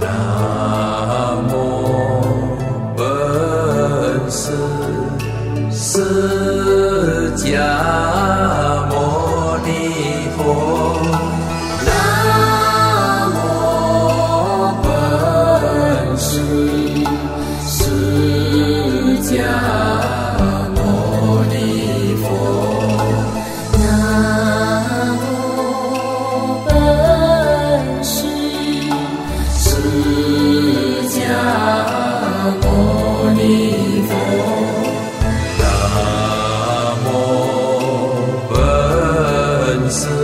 南无本师释迦 answer.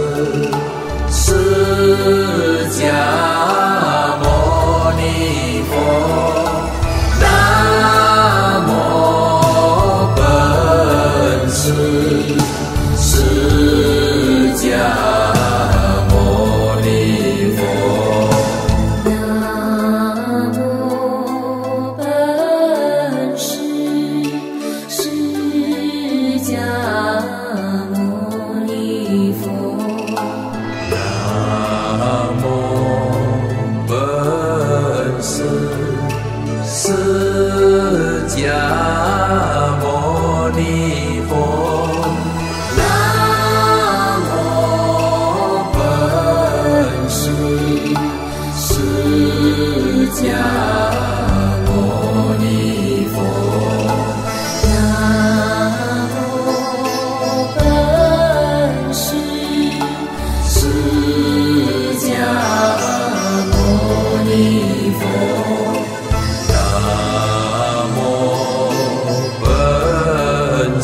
自家。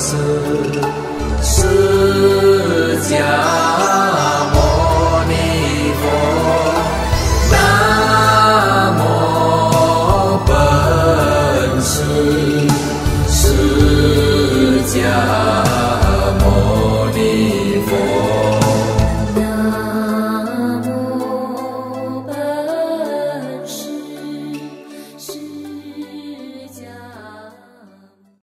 sun.